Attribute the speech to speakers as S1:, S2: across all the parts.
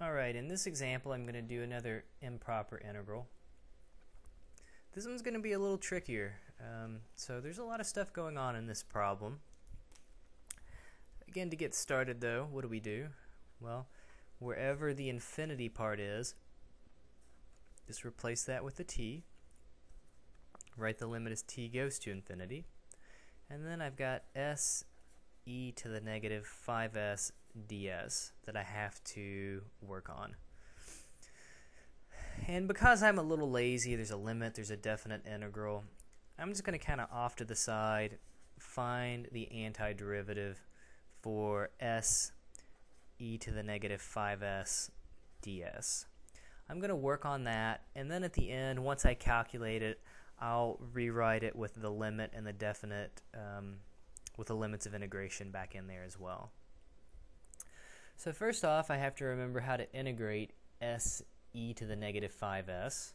S1: Alright, in this example I'm going to do another improper integral. This one's going to be a little trickier. Um, so there's a lot of stuff going on in this problem. Again, to get started though, what do we do? Well, wherever the infinity part is, just replace that with a t. Write the limit as t goes to infinity. And then I've got s e to the negative 5s ds that I have to work on. And because I'm a little lazy, there's a limit, there's a definite integral, I'm just going to kind of off to the side find the antiderivative for s e to the negative 5s ds. I'm going to work on that, and then at the end, once I calculate it, I'll rewrite it with the limit and the definite, um, with the limits of integration back in there as well. So first off, I have to remember how to integrate s e to the negative 5s.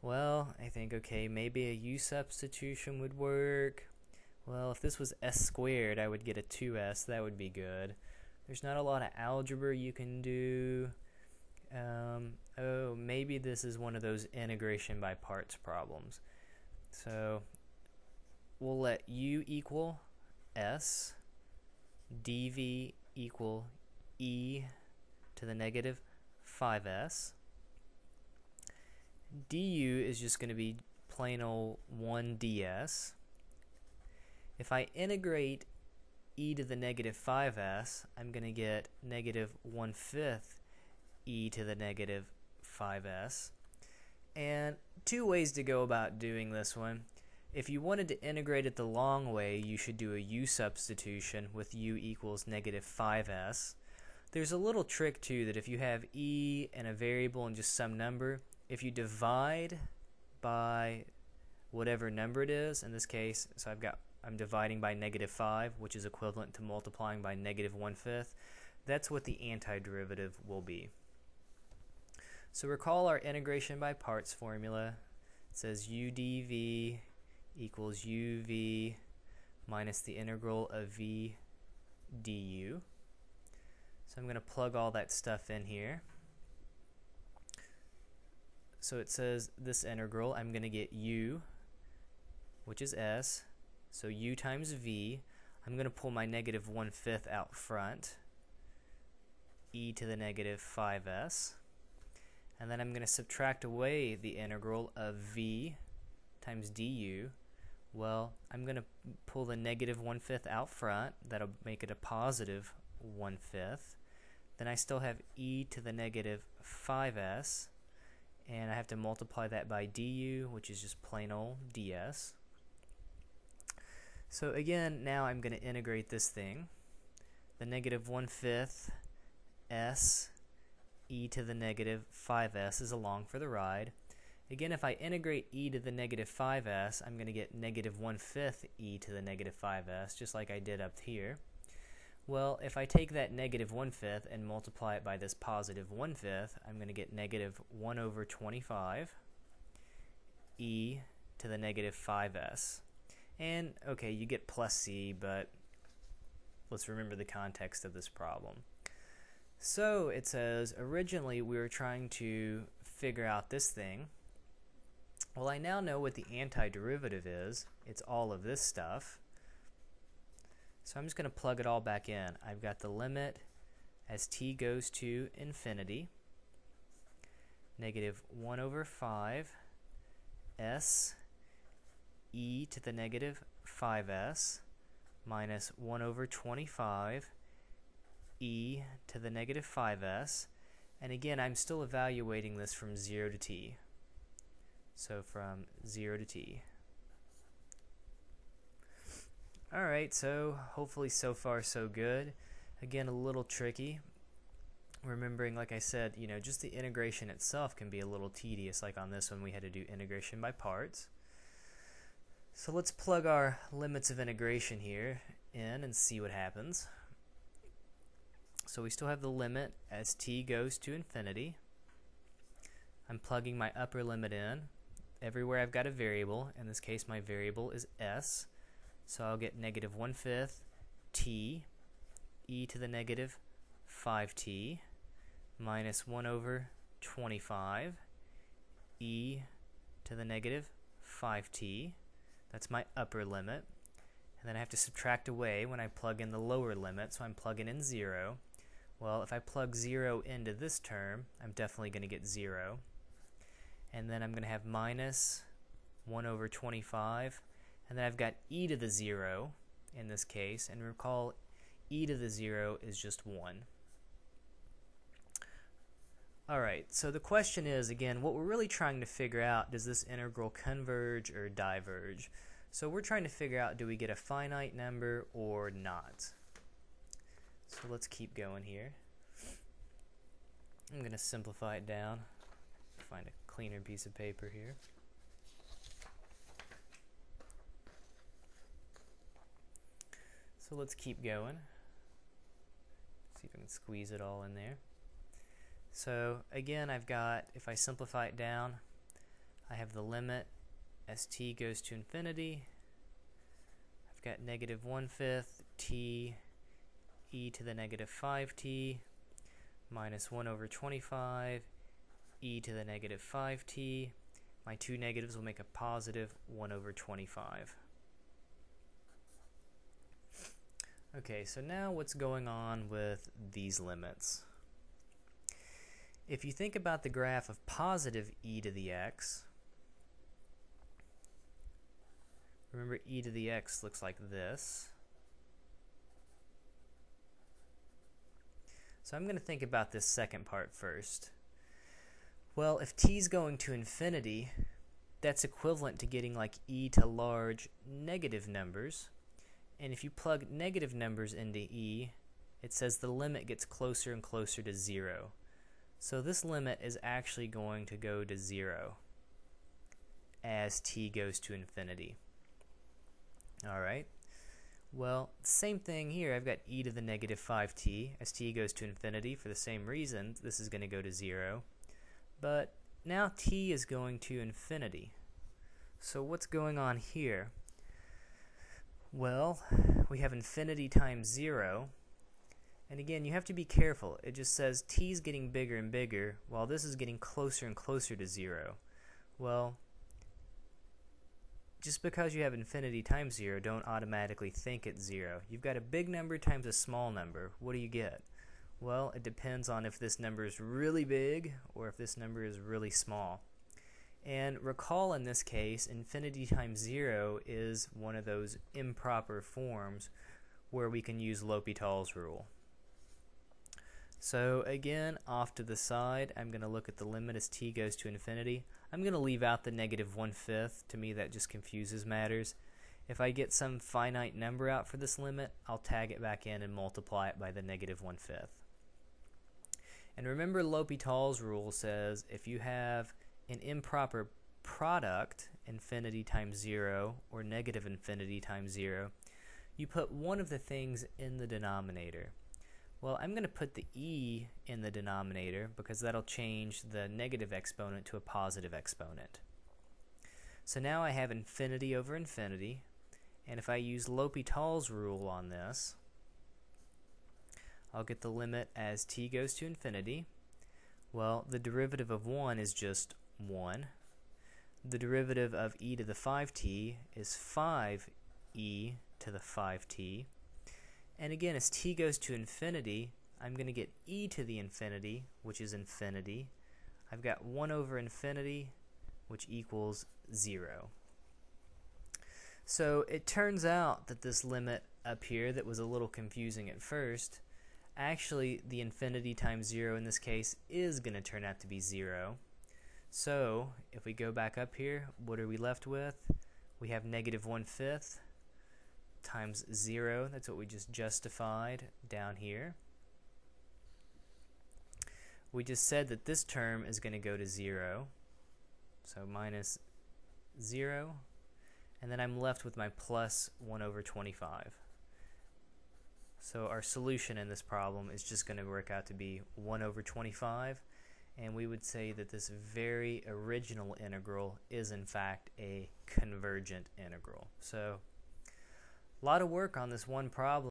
S1: Well, I think, okay, maybe a u substitution would work. Well, if this was s squared, I would get a 2s. That would be good. There's not a lot of algebra you can do. Um, oh, maybe this is one of those integration by parts problems. So we'll let u equal s, dv equal e to the negative 5s. du is just going to be plain old 1 ds. If I integrate e to the negative 5s, I'm going to get negative 1 fifth e to the negative 5s. And two ways to go about doing this one. If you wanted to integrate it the long way, you should do a u substitution with u equals negative 5s. There's a little trick too that if you have e and a variable and just some number, if you divide by whatever number it is, in this case, so I've got I'm dividing by negative 5, which is equivalent to multiplying by negative 1 fifth, that's what the antiderivative will be. So recall our integration by parts formula. It says u dv equals uv minus the integral of v du. So I'm going to plug all that stuff in here. So it says this integral, I'm going to get u, which is s, so u times v. I'm going to pull my negative 1 fifth out front, e to the negative 5s. And then I'm going to subtract away the integral of v times du. Well, I'm going to pull the negative 1 fifth out front. That'll make it a positive 1 fifth. Then I still have e to the negative 5s, and I have to multiply that by du, which is just plain old ds. So again, now I'm going to integrate this thing. The negative 1 fifth s e to the negative 5s is along for the ride. Again, if I integrate e to the negative 5s, I'm going to get negative 1 fifth e to the negative 5s, just like I did up here. Well, if I take that negative 1 fifth and multiply it by this positive 1 fifth, I'm going to get negative 1 over 25 e to the negative 5s. And, okay, you get plus c, but let's remember the context of this problem. So it says, originally we were trying to figure out this thing. Well, I now know what the antiderivative is. It's all of this stuff. So I'm just going to plug it all back in. I've got the limit as t goes to infinity, negative 1 over 5 s e to the negative 5s minus 1 over 25 e to the negative 5s. And again, I'm still evaluating this from 0 to t. So from 0 to t. Alright, so hopefully so far so good. Again, a little tricky. Remembering, like I said, you know, just the integration itself can be a little tedious. Like on this one, we had to do integration by parts. So let's plug our limits of integration here in and see what happens. So we still have the limit as t goes to infinity. I'm plugging my upper limit in. Everywhere I've got a variable, in this case my variable is s. So I'll get negative 1 fifth t e to the negative 5t minus 1 over 25 e to the negative 5t. That's my upper limit. And then I have to subtract away when I plug in the lower limit, so I'm plugging in 0. Well, if I plug 0 into this term, I'm definitely going to get 0. And then I'm going to have minus 1 over 25. And then I've got e to the 0 in this case. And recall, e to the 0 is just 1. Alright, so the question is, again, what we're really trying to figure out, does this integral converge or diverge? So we're trying to figure out, do we get a finite number or not? So let's keep going here. I'm going to simplify it down, find a cleaner piece of paper here. So let's keep going. See if I can squeeze it all in there. So again, I've got, if I simplify it down, I have the limit as t goes to infinity. I've got negative 1 fifth t e to the negative 5t minus 1 over 25 e to the negative 5t. My two negatives will make a positive 1 over 25. Okay, so now what's going on with these limits? If you think about the graph of positive e to the x, remember e to the x looks like this. So I'm going to think about this second part first. Well, if t is going to infinity, that's equivalent to getting like e to large negative numbers. And if you plug negative numbers into e, it says the limit gets closer and closer to 0. So this limit is actually going to go to 0 as t goes to infinity. Alright, well, same thing here. I've got e to the negative 5t. As t goes to infinity, for the same reason, this is going to go to 0. But now t is going to infinity. So what's going on here? Well, we have infinity times 0. And again, you have to be careful. It just says t is getting bigger and bigger, while this is getting closer and closer to 0. Well, just because you have infinity times 0, don't automatically think it's 0. You've got a big number times a small number. What do you get? Well, it depends on if this number is really big or if this number is really small. And recall in this case, infinity times 0 is one of those improper forms where we can use L'Hopital's rule. So again, off to the side, I'm going to look at the limit as t goes to infinity. I'm going to leave out the negative one-fifth. To me, that just confuses matters. If I get some finite number out for this limit, I'll tag it back in and multiply it by the negative one-fifth. And remember L'Hopital's rule says if you have an improper product, infinity times 0, or negative infinity times 0, you put one of the things in the denominator. Well, I'm going to put the e in the denominator because that'll change the negative exponent to a positive exponent. So now I have infinity over infinity, and if I use L'Hopital's rule on this, I'll get the limit as t goes to infinity. Well, the derivative of 1 is just 1. The derivative of e to the 5t is 5e to the 5t. And again, as t goes to infinity, I'm going to get e to the infinity, which is infinity. I've got 1 over infinity, which equals 0. So it turns out that this limit up here that was a little confusing at first, actually the infinity times 0 in this case is going to turn out to be 0. So if we go back up here, what are we left with? We have negative 1 fifth times 0. That's what we just justified down here. We just said that this term is going to go to 0. So minus 0. And then I'm left with my plus 1 over 25. So our solution in this problem is just going to work out to be 1 over 25. And we would say that this very original integral is in fact a convergent integral. So a lot of work on this one problem.